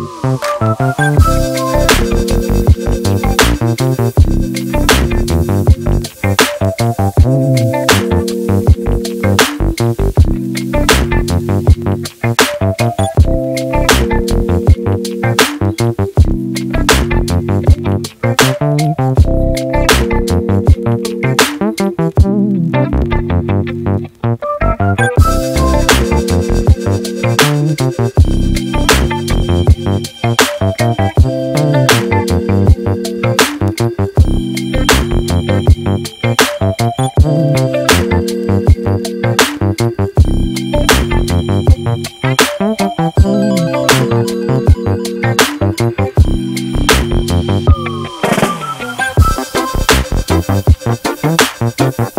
Thank Thank